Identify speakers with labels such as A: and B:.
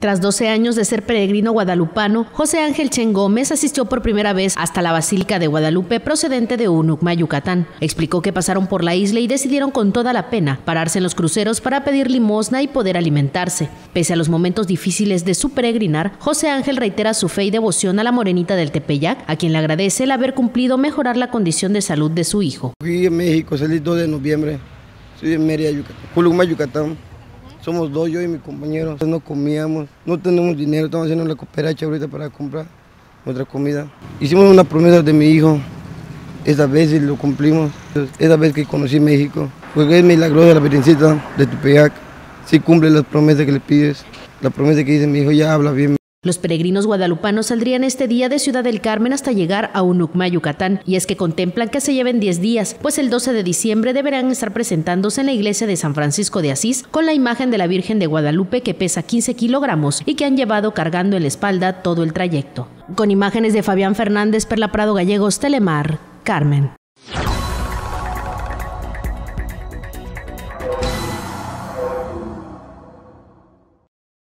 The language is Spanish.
A: Tras 12 años de ser peregrino guadalupano, José Ángel Chen Gómez asistió por primera vez hasta la Basílica de Guadalupe procedente de Unucma, Yucatán. Explicó que pasaron por la isla y decidieron con toda la pena pararse en los cruceros para pedir limosna y poder alimentarse. Pese a los momentos difíciles de su peregrinar, José Ángel reitera su fe y devoción a la morenita del Tepeyac, a quien le agradece el haber cumplido mejorar la condición de salud de su hijo.
B: Fui en México, salí 2 de noviembre, soy de Mérida, Yucatán. Somos dos, yo y mi compañero. No comíamos, no tenemos dinero, estamos haciendo la cooperacha ahorita para comprar nuestra comida. Hicimos una promesa de mi hijo, esa vez y lo cumplimos. Esa vez que conocí México, porque es milagrosa la Virgencita de Tupayac. Si cumple las promesas que le pides, la promesa que dice mi hijo ya habla bien.
A: Los peregrinos guadalupanos saldrían este día de Ciudad del Carmen hasta llegar a Unucma, Yucatán, y es que contemplan que se lleven 10 días, pues el 12 de diciembre deberán estar presentándose en la iglesia de San Francisco de Asís con la imagen de la Virgen de Guadalupe que pesa 15 kilogramos y que han llevado cargando en la espalda todo el trayecto. Con imágenes de Fabián Fernández, Perla Prado Gallegos, Telemar, Carmen.